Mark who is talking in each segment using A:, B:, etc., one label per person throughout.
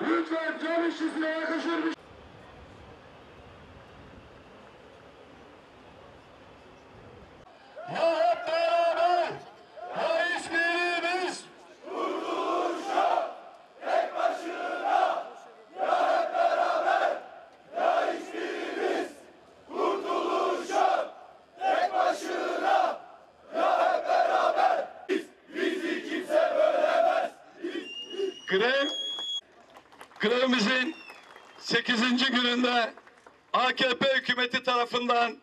A: Lütfen cam işçisine yakışır bir Grev, grevimizin 8. gününde AKP hükümeti tarafından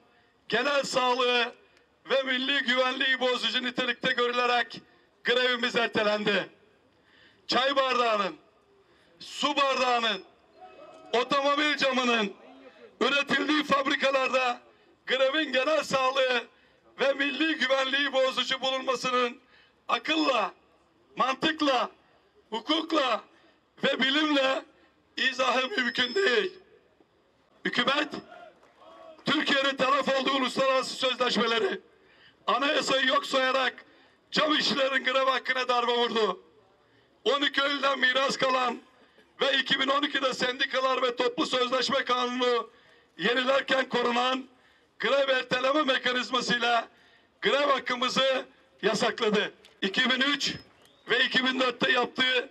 A: genel sağlığı ve milli güvenliği bozucu nitelikte görülerek grevimiz ertelendi. Çay bardağının, su bardağının, otomobil camının üretildiği fabrikalarda grevin genel sağlığı ve milli güvenliği bozucu bulunmasının akılla, mantıkla, hukukla ve bilimle izahı mümkün değil. Hükümet, Türkiye'nin taraf olduğu uluslararası sözleşmeleri, anayasayı yok sayarak cam işçilerin grev hakkına darbe vurdu. 12 Eylül'den miras kalan ve 2012'de sendikalar ve toplu sözleşme kanunu yenilerken korunan grev erteleme mekanizmasıyla grev hakkımızı yasakladı. 2003 ve 2004'te yaptığı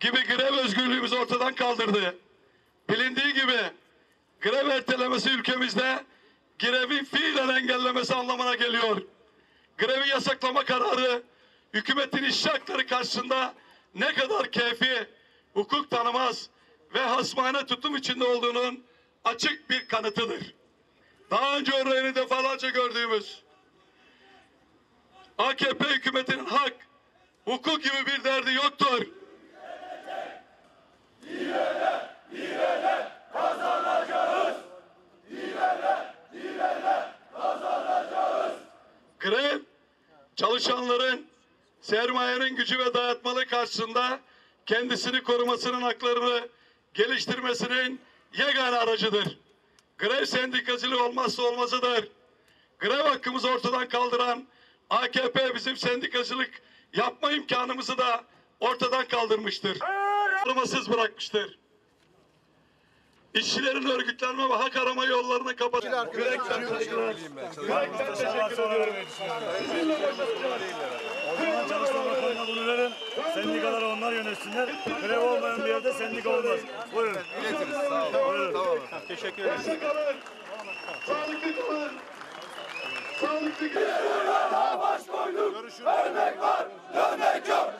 A: gibi grev özgürlüğümüzü ortadan kaldırdı. Bilindiği gibi grev ertelemesi ülkemizde grevin fiilen engellemesi anlamına geliyor. Grevi yasaklama kararı hükümetin işçi hakları karşısında ne kadar keyfi, hukuk tanımaz ve hasmane tutum içinde olduğunun açık bir kanıtıdır. Daha önce örneğini defalarca gördüğümüz AKP hükümetinin hak, hukuk gibi bir derdi yoktur. Grev, çalışanların sermayenin gücü ve dayatmalı karşısında kendisini korumasının haklarını geliştirmesinin yegane aracıdır. Grev sendikacılığı olmazsa olmazıdır. Grev hakkımızı ortadan kaldıran AKP bizim sendikacılık yapma imkanımızı da ortadan kaldırmıştır. Korumasız bırakmıştır. İşçilerin örgütlenme ve hak arama yollarını kapatıyor. Yürekten teşekkür ediyorum.
B: Bunu verin. Sendikaları onlar yönetsinler. Grev olmayan bir yerde sendika olmaz. Buyurun. Buyurun. Teşekkür ederim.
A: Sağlıklı kalın. Sağlıklı kalın. Sağlıklı kalın.
C: Baş koyduk, ölmek var, dönmek yok.